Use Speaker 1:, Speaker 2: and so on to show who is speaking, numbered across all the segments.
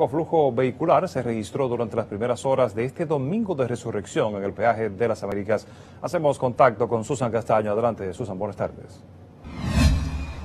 Speaker 1: El flujo vehicular se registró durante las primeras horas de este domingo de resurrección en el peaje de las Américas. Hacemos contacto con Susan Castaño. Adelante, Susan, buenas tardes.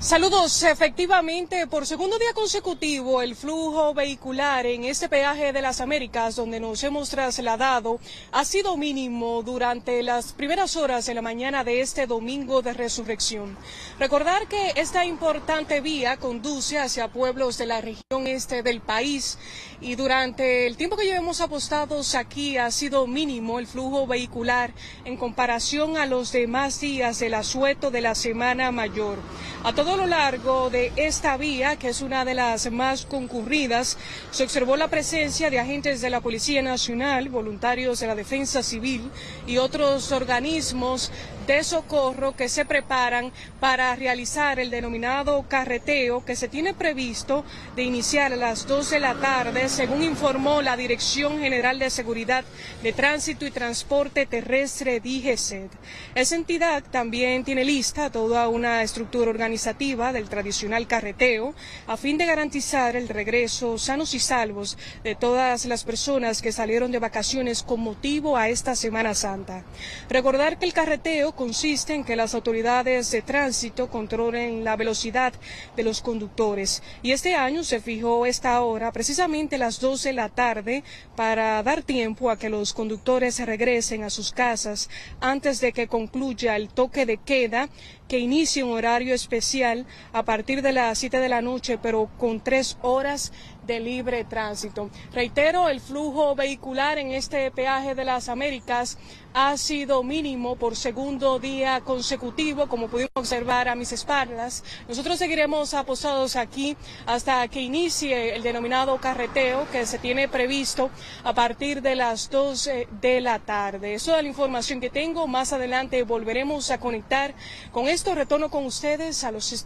Speaker 2: Saludos. Efectivamente, por segundo día consecutivo, el flujo vehicular en este peaje de las Américas, donde nos hemos trasladado, ha sido mínimo durante las primeras horas de la mañana de este domingo de resurrección. Recordar que esta importante vía conduce hacia pueblos de la región este del país y durante el tiempo que llevamos apostados aquí ha sido mínimo el flujo vehicular en comparación a los demás días del asueto de la Semana Mayor. A todo lo largo de esta vía, que es una de las más concurridas, se observó la presencia de agentes de la Policía Nacional, voluntarios de la Defensa Civil y otros organismos de socorro que se preparan para realizar el denominado carreteo que se tiene previsto de iniciar a las 2 de la tarde, según informó la Dirección General de Seguridad de Tránsito y Transporte Terrestre DGCED. Esa entidad también tiene lista toda una estructura organizativa del tradicional carreteo a fin de garantizar el regreso sanos y salvos de todas las personas que salieron de vacaciones con motivo a esta Semana Santa. Recordar que el carreteo consiste en que las autoridades de tránsito controlen la velocidad de los conductores. Y este año se fijó esta hora precisamente las 2 de la tarde para dar tiempo a que los conductores regresen a sus casas antes de que concluya el toque de queda que inicie un horario especial a partir de las 7 de la noche, pero con tres horas de libre tránsito. Reitero, el flujo vehicular en este peaje de las Américas ha sido mínimo por segundo día consecutivo, como pudimos observar a mis espaldas. Nosotros seguiremos apostados aquí hasta que inicie el denominado carreteo que se tiene previsto a partir de las 12 de la tarde. Eso es la información que tengo. Más adelante volveremos a conectar con esto. Retorno con ustedes a los.